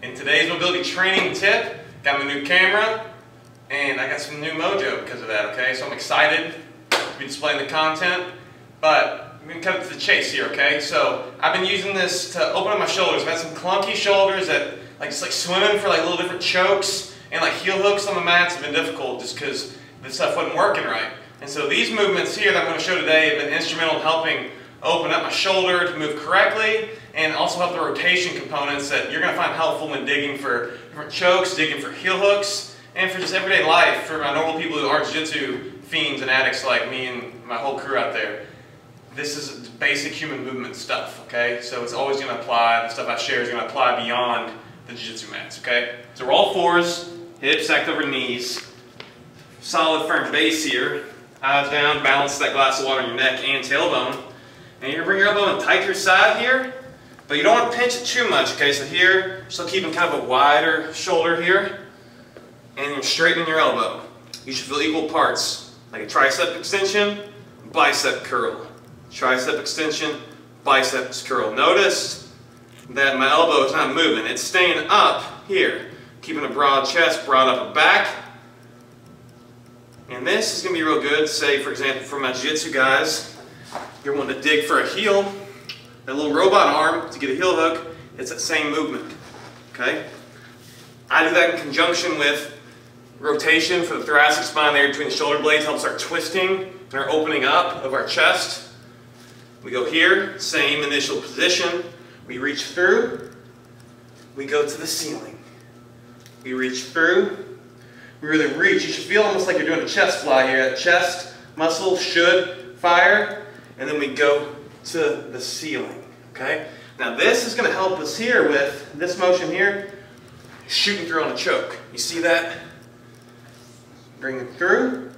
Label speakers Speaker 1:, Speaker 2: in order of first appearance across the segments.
Speaker 1: flexibility training tip. Got my new camera, and I got some new mojo because of that, okay? So I'm excited to be displaying the content, but I'm gonna cut to the chase here, okay? So I've been using this to open up my shoulders. I've had some clunky shoulders that, like, it's like swimming for like little different chokes, and like heel hooks on the mats have been difficult just because the stuff wasn't working right. And so these movements here that I'm gonna show today have been instrumental in helping open up my shoulder to move correctly and also help the rotation components that you're going to find helpful when digging for different chokes, digging for heel hooks, and for just everyday life for my normal people who aren't jiu-jitsu fiends and addicts like me and my whole crew out there. This is basic human movement stuff, okay? So it's always going to apply, the stuff I share is going to apply beyond the jiu-jitsu mats, okay? So we're all fours, hips stacked over knees, solid firm base here, eyes down, balance that glass of water in your neck and tailbone. And you're going to bring your elbow in tight to your side here, but you don't want to pinch it too much, okay? So here, still keeping kind of a wider shoulder here, and you're straightening your elbow. You should feel equal parts, like a tricep extension, bicep curl. Tricep extension, biceps curl. Notice that my elbow is not moving. It's staying up here, keeping a broad chest, broad upper back. And this is going to be real good, say, for example, for my jiu-jitsu guys, you're wanting to dig for a heel, that little robot arm to get a heel hook, it's that same movement, okay? I do that in conjunction with rotation for the thoracic spine there between the shoulder blades, helps our twisting and our opening up of our chest. We go here, same initial position. We reach through, we go to the ceiling. We reach through, we really reach. You should feel almost like you're doing a chest fly here. That chest muscle should fire and then we go to the ceiling, okay? Now this is gonna help us here with this motion here, shooting through on a choke. You see that? Bring it through.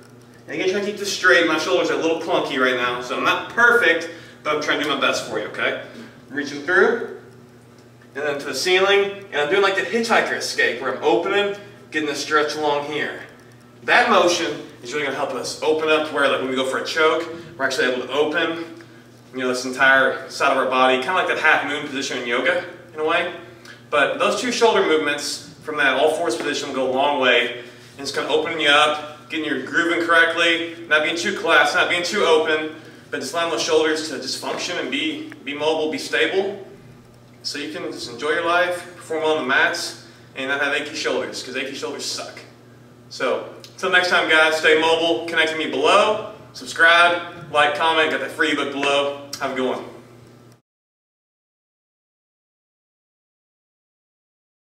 Speaker 1: And again, try to keep this straight. My shoulders are a little clunky right now, so I'm not perfect, but I'm trying to do my best for you, okay? Reaching through, and then to the ceiling, and I'm doing like the hitchhiker escape, where I'm opening, getting the stretch along here. That motion is really going to help us open up to where, like when we go for a choke, we're actually able to open, you know, this entire side of our body, kind of like that half moon position in yoga, in a way. But those two shoulder movements from that all fours position will go a long way. And it's kind of opening you up, getting your grooving correctly, not being too collapsed, not being too open, but just allowing those shoulders to just function and be, be mobile, be stable. So you can just enjoy your life, perform well on the mats, and not have achy shoulders, because achy shoulders suck. So, until next time guys, stay mobile, connect with me below, subscribe, like, comment, got that free ebook below. Have a good one.